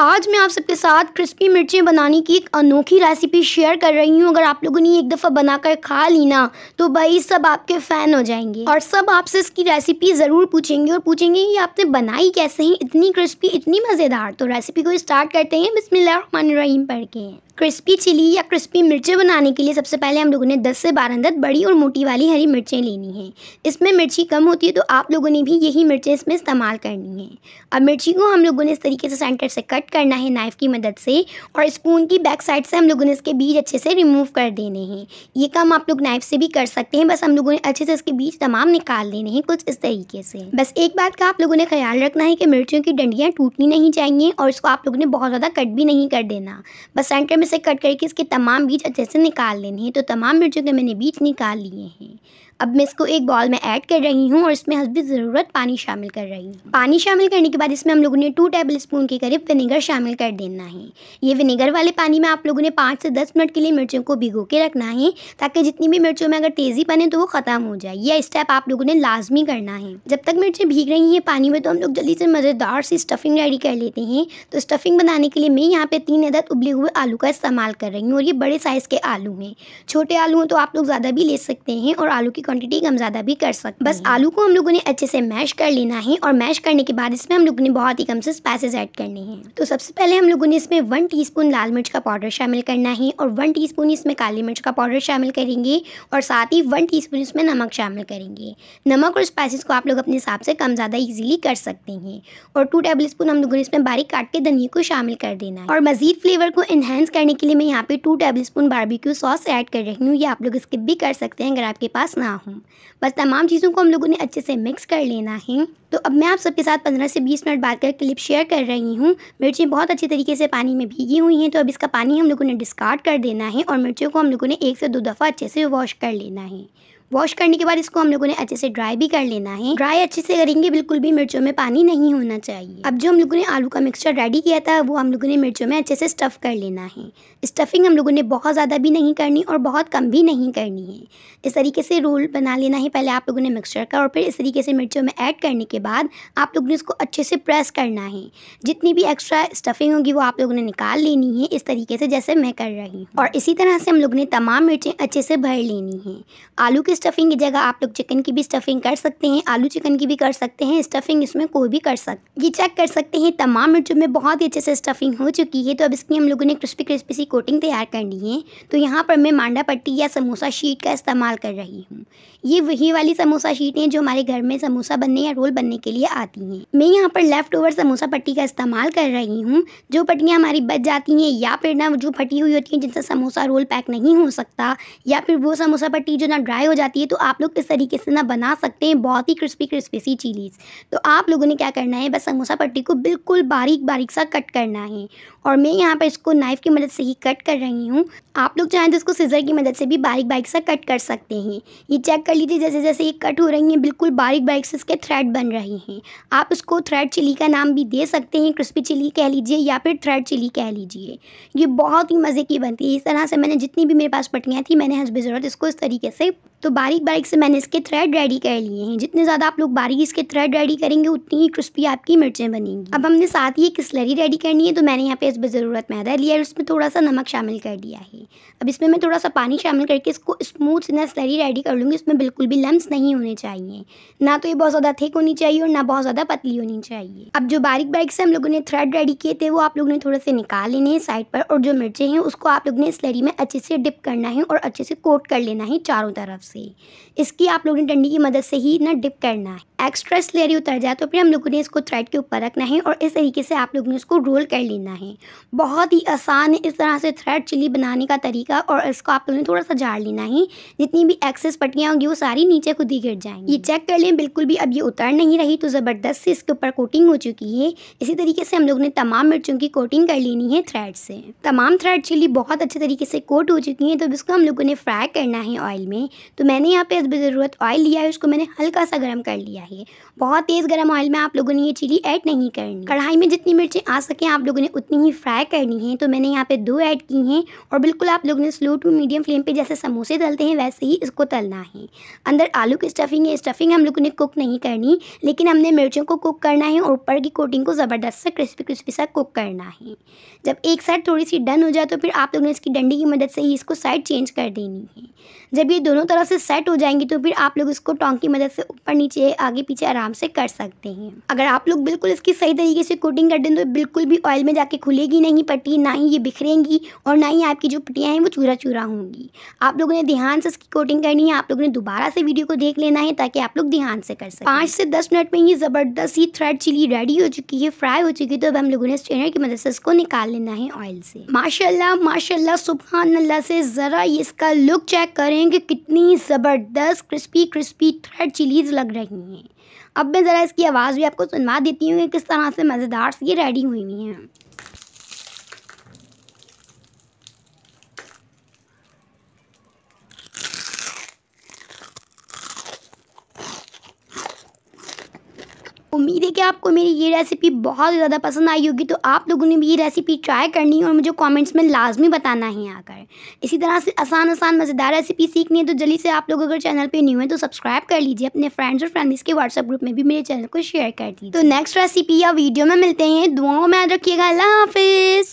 आज मैं आप सबके साथ क्रिस्पी मिर्चें बनाने की एक अनोखी रेसिपी शेयर कर रही हूँ। अगर आप लोगों ने एक दफ़ा बनाकर खा ली ना तो भाई सब आपके फ़ैन हो जाएँगे। और सब आपसे इसकी रेसिपी ज़रूर पूछेंगे और पूछेंगे कि आपने बनाई कैसे ही। इतनी क्रिस्पी इतनी मज़ेदार। तो रेसिपी को स्टार्ट करते हैं। बिस्मिल्लाहिर्रहमानिर्रहीम पढ़ के। क्रिस्पी चिली या क्रिस्पी मिर्चें बनाने के लिए सबसे पहले हम लोगों ने 10 से बारह दस बड़ी और मोटी वाली हरी मिर्चें लेनी हैं। इसमें मिर्ची कम होती है तो आप लोगों ने भी यही मिर्चें इसमें इस्तेमाल करनी है। अब मिर्ची को हम लोगों ने इस तरीके से सेंटर से कट करना है नाइफ़ की मदद से और स्पून की बैक साइड से हम लोगों ने इसके बीज अच्छे से रिमूव कर देने हैं। ये काम आप लोग नाइफ़ से भी कर सकते हैं, बस हम लोगों ने अच्छे से इसके बीज तमाम निकाल देने हैं कुछ इस तरीके से। बस एक बात का आप लोगों ने ख्याल रखना है कि मिर्चियों की डंडियाँ टूटनी नहीं चाहिए और इसको आप लोगों ने बहुत ज़्यादा कट भी नहीं कर देना। बस सेंटर में से कट करके इसके तमाम बीज अच्छे से निकाल लेने हैं। तो तमाम मिर्चों के मैंने बीज निकाल लिए हैं। अब मैं इसको एक बॉल में ऐड कर रही हूँ और इसमें हसबी ज़रूरत पानी शामिल कर रही हूँ। पानी शामिल करने के बाद इसमें हम लोगों ने टू टेबल स्पून के करीब विनेगर शामिल कर देना है। ये विनेगर वाले पानी में आप लोगों ने पाँच से दस मिनट के लिए मिर्चों को भिगो के रखना है, ताकि जितनी भी मिर्चों में अगर तेज़ी बने तो वो ख़त्म हो जाए। यह स्टेप आप लोगों ने लाजमी करना है। जब तक मिर्चें भीग रही हैं पानी में तो हम लोग जल्दी से मज़ेदार सी स्टफिंग रेडी कर लेते हैं। तो स्टफिंग बनाने के लिए मैं यहाँ पे तीन अदद उबले हुए आलू का इस्तेमाल कर रही हूँ और ये बड़े साइज़ के आलू हैं। छोटे आलू हैं तो आप लोग ज़्यादा भी ले सकते हैं और आलू की क्वान्टिटी कम ज़्यादा भी कर सकते बस आलू को हम लोगों ने अच्छे से मैश कर लेना है और मैश करने के बाद इसमें हम लोगों ने बहुत ही कम से स्पाइसेस ऐड करने हैं। तो सबसे पहले हम लोगों ने इसमें वन टीस्पून लाल मिर्च का पाउडर शामिल करना है और वन टीस्पून इसमें काली मिर्च का पाउडर शामिल करेंगे और साथ ही वन टीस्पून इसमें नमक शामिल करेंगे। नमक और स्पाइसेस को आप लोग अपने हिसाब से कम ज़्यादा ईजिली कर सकते हैं और टू टेबल स्पून हम लोगों ने इसमें बारीक काट के धनिया को शामिल कर देना है। और मजीद फ्लेवर को इन्हेंस करने के लिए मैं यहाँ पे two tablespoon barbecue sauce add कर रही हूँ। ये आप लोग स्किप भी कर सकते हैं अगर आपके पास ना हो। बस तमाम चीज़ों को हम लोगों ने अच्छे से मिक्स कर लेना है। तो अब मैं आप सबके साथ 15 से 20 मिनट बाद कर क्लिप शेयर कर रही हूँ। मिर्चें बहुत अच्छे तरीके से पानी में भीगी हुई हैं तो अब इसका पानी हम लोगों ने डिस्कार्ड कर देना है और मिर्चों को हम लोगों ने एक से दो दफ़ा अच्छे से वॉश कर लेना है। वॉश करने के बाद इसको हम लोगों ने अच्छे से ड्राई भी कर लेना है। ड्राई अच्छे से करेंगे, बिल्कुल भी मिर्चों में पानी नहीं होना चाहिए। अब जो हम लोगों ने आलू का मिक्सचर रेडी किया था, वो हम लोगों ने मिर्चों में अच्छे से स्टफ़ कर लेना है। स्टफिंग हम लोगों ने बहुत ज़्यादा भी नहीं करनी और बहुत कम भी नहीं करनी है। इस तरीके से रोल बना लेना है, पहले आप लोगों ने मिक्सचर का और फिर इस तरीके से मिर्चों में ऐड करने के बाद आप लोगों ने इसको अच्छे से प्रेस करना है। जितनी भी एक्स्ट्रा स्टफिंग होगी, वो आप लोगों ने निकाल लेनी है इस तरीके से जैसे मैं कर रही हूँ। और इसी तरह से हम लोगों ने तमाम मिर्चें अच्छे से भर लेनी है। आलू की स्टफिंग की जगह आप लोग चिकन की भी स्टफिंग कर सकते हैं, आलू चिकन की भी कर सकते हैं स्टफिंग इसमें कोई भी कर सकते ये चेक कर सकते हैं, तमाम मिर्चों में बहुत ही अच्छे से स्टफिंग हो चुकी है तो अब इसकी हम लोगों ने क्रिस्पी क्रिस्पी सी कोटिंग तैयार करनी है तो यहाँ पर मैं मांडा पट्टी या समोसा शीट का इस्तेमाल कर रही हूँ। ये वही वाली समोसा शीटें जो हमारे घर में समोसा बनने या रोल बनने के लिए आती हैं। मैं यहाँ पर लेफ़्ट ओवर समोसा पट्टी का इस्तेमाल कर रही हूँ, जो पट्टियाँ हमारी बच जाती हैं, या फिर ना जो फटी हुई होती हैं जिनसे समोसा रोल पैक नहीं हो सकता, या फिर वो समोसा पट्टी जो ना ड्राई हो जाती है तो आप लोग इस तरीके से ना बना सकते हैं बहुत ही क्रिस्पी क्रिस्पी सी चिलीज़ तो आप लोगों ने क्या करना है, बस समोसा पट्टी को बिल्कुल बारीक बारीक सा कट करना है। और मैं यहाँ पर इसको नाइफ़ की मदद से ही कट कर रही हूँ। आप लोग चाहें तो इसको सीज़र की मदद से भी बारीक बारीक सा कट कर सकते हैं। ये चेक कर लीजिए जैसे जैसे ये कट हो रही हैं, बिल्कुल बारीक बारीक से इसके थ्रेड बन रहे हैं। आप इसको थ्रेड चिली का नाम भी दे सकते हैं क्रिस्पी चिली कह लीजिए या फिर थ्रेड चिली कह लीजिए। ये बहुत ही मज़े की बनती है। इस तरह से मैंने जितनी भी मेरे पास पटियाँ थी, मैंने हंस ज़रूरत इसको इस तरीके से तो बारीक बारीक से मैंने इसके थ्रेड रेडी कर लिए हैं। जितने ज़्यादा आप लोग बारीक इसके थ्रेड रेडी करेंगे, उतनी ही क्रिस्पी आपकी मिर्चें बनेंगी। अब हमने साथ ही एक स्लरी रेडी करनी है तो मैंने यहाँ पे इस ज़रूरत मैदा लिया है। उसमें थोड़ा सा नमक शामिल कर दिया है। अब इसमें मैं थोड़ा सा पानी शामिल करके इसको स्मूथ ना स्लरी रेडी कर लूँगी। इसमें बिल्कुल भी लम्स नहीं होने चाहिए। ना तो ये बहुत ज़्यादा थिक होनी चाहिए और ना बहुत ज़्यादा पतली होनी चाहिए। अब जो बारीक बारीक से हम लोगों ने थ्रेड रेडी किए थे, वो आप लोगों ने थोड़े से निकाल लेने हैं साइड पर और जो मिर्चें हैं, उसको आप लोगों ने स्लरी में अच्छे से डिप करना है और अच्छे से कोट कर लेना है चारों तरफ़ से। इसकी आप लोगों ने डंडी की मदद से ही ना डिप करना है। एक्स्ट्रा स्लेरी उतर जाए तो फिर हम लोगों ने इसको थ्रेड के ऊपर रखना है और इस तरीके से आप लोगों ने इसको रोल कर लेना है। बहुत ही आसान है इस तरह से थ्रेड चिली बनाने का तरीका और इसको आप लोगों ने थोड़ा सा झाड़ लेना है। जितनी भी एक्सेस पट्टियाँ होंगी वो सारी नीचे खुद ही गिर जाएँगी। ये चेक कर लें, बिल्कुल भी अब ये उतर नहीं रही तो ज़बरदस्त से इसके ऊपर कोटिंग हो चुकी है। इसी तरीके से हम लोग ने तमाम मिर्चों की कोटिंग कर लेनी है थ्रेड से। तमाम थ्रेड चिली बहुत अच्छे तरीके से कोट हो चुकी हैं तो इसको हम लोगों ने फ्राई करना है ऑयल में। तो मैंने यहाँ पे ज़रूरत ऑयल लिया है, उसको मैंने हल्का सा गर्म कर लिया है। बहुत तेज़ गर्म ऑयल में आप लोगों ने ये चिली ऐड नहीं करनी। कढ़ाई में जितनी मिर्चें आ सकें, आप लोगों ने उतनी ही फ्राई करनी है तो मैंने यहाँ पे दो ऐड की हैं और बिल्कुल आप लोगों ने स्लो टू मीडियम फ्लेम पे जैसे समोसे तलते हैं, वैसे ही इसको तलना है। अंदर आलू की स्टफिंग है स्टफिंग हम लोगों ने कुक नहीं करनी, लेकिन हमने मिर्चों को कुक करना है और ऊपर की कोटिंग को ज़बरदस्त से क्रिस्पी क्रिस्पी सा कुक करना है। जब एक साइड थोड़ी सी डन हो जाए तो फिर आप लोगों ने इसकी डंडी की मदद से ही इसको साइड चेंज कर देनी है। जब ये दोनों तरफ़ से सेट हो जाएँगी तो फिर आप लोग इसको टोंग की मदद से ऊपर, नीचे, आगे, पीछे आराम से कर सकते हैं। अगर आप लोग बिल्कुल इसकी सही तरीके से कोटिंग कर दें तो बिल्कुल भी ऑयल में जाके खुलेगी नहीं, पट्टी ना ही ये बिखरेंगी और ना ही आपकी जो पट्टियाँ हैं वो चूरा चूरा होंगी। आप लोगों ने ध्यान से इसकी कोटिंग करनी है, आप लोगों ने दोबारा से वीडियो को देख लेना है ताकि आप लोग ध्यान से कर सकें। पाँच से दस मिनट में ये ज़बरदस्त ही थ्रेड चिली रेडी हो चुकी है फ्राई हो चुकी है तो अब हम लोगों ने स्ट्रेनर की मदद से इसको निकाल लेना है ऑयल से। माशाल्लाह माशाल्लाह सुबहान अल्लाह से ज़रा इसका लुक चेक करें कि कितनी ज़बरदस्त क्रिस्पी क्रिस्पी थ्रेड चिलीज़ लग रही हैं। अब मैं ज़रा इसकी आवाज़ भी आपको सुनवा देती हूँ कि किस तरह से मज़ेदार से ये रेडी हुई हुई हैं। उम्मीद है कि आपको मेरी ये रेसिपी बहुत ज़्यादा पसंद आई होगी तो आप लोगों ने भी ये रेसिपी ट्राई करनी है और मुझे कमेंट्स में लाजमी बताना है आकर। इसी तरह से आसान आसान मज़ेदार रेसिपी सीखनी है तो जल्दी से आप लोग अगर चैनल पे न्यू है तो सब्सक्राइब कर लीजिए। अपने फ्रेंड्स और फैमिलीज़ के व्हाट्सअप ग्रुप में भी मेरे चैनल को शेयर कर दीजिए। तो नेक्स्ट रेसिपी या वीडियो में मिलते हैं। दुआओं में याद रखिएगा। अल्लाह हाफिज़।